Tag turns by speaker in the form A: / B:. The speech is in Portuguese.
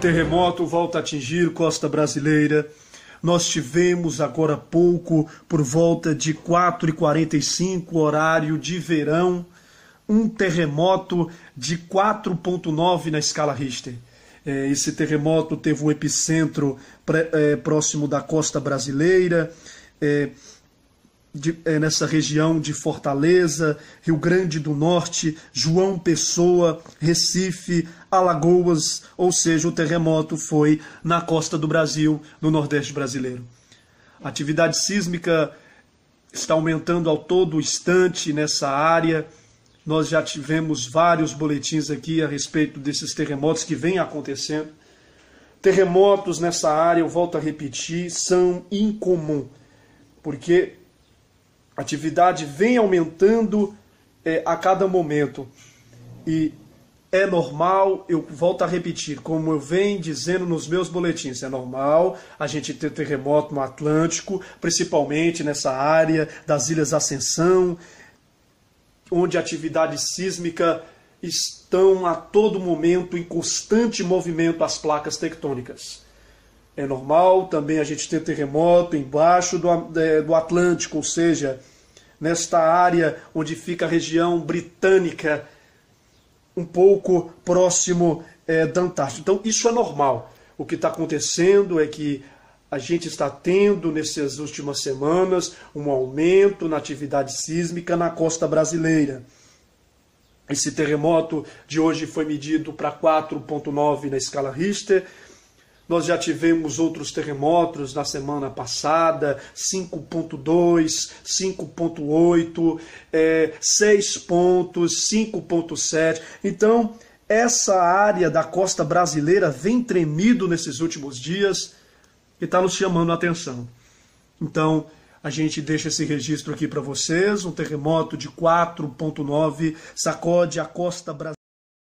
A: Terremoto volta a atingir costa brasileira. Nós tivemos agora há pouco, por volta de 4h45, horário de verão, um terremoto de 4,9 na escala Richter. É, esse terremoto teve um epicentro é, próximo da costa brasileira. De, é, nessa região de Fortaleza, Rio Grande do Norte, João Pessoa, Recife, Alagoas, ou seja, o terremoto foi na costa do Brasil, no Nordeste brasileiro. A atividade sísmica está aumentando ao todo instante nessa área. Nós já tivemos vários boletins aqui a respeito desses terremotos que vêm acontecendo. Terremotos nessa área, eu volto a repetir, são incomum, porque atividade vem aumentando é, a cada momento. E é normal, eu volto a repetir, como eu venho dizendo nos meus boletins, é normal a gente ter terremoto no Atlântico, principalmente nessa área das Ilhas Ascensão, onde a atividade sísmica estão a todo momento em constante movimento as placas tectônicas. É normal também a gente ter terremoto embaixo do, é, do Atlântico, ou seja, nesta área onde fica a região britânica, um pouco próximo é, da Antártida. Então, isso é normal. O que está acontecendo é que a gente está tendo, nessas últimas semanas, um aumento na atividade sísmica na costa brasileira. Esse terremoto de hoje foi medido para 4,9 na escala Richter. Nós já tivemos outros terremotos na semana passada, 5.2, 5.8, é, 6 pontos, 5.7. Então, essa área da costa brasileira vem tremido nesses últimos dias e está nos chamando a atenção. Então, a gente deixa esse registro aqui para vocês. Um terremoto de 4,9 sacode a costa brasileira.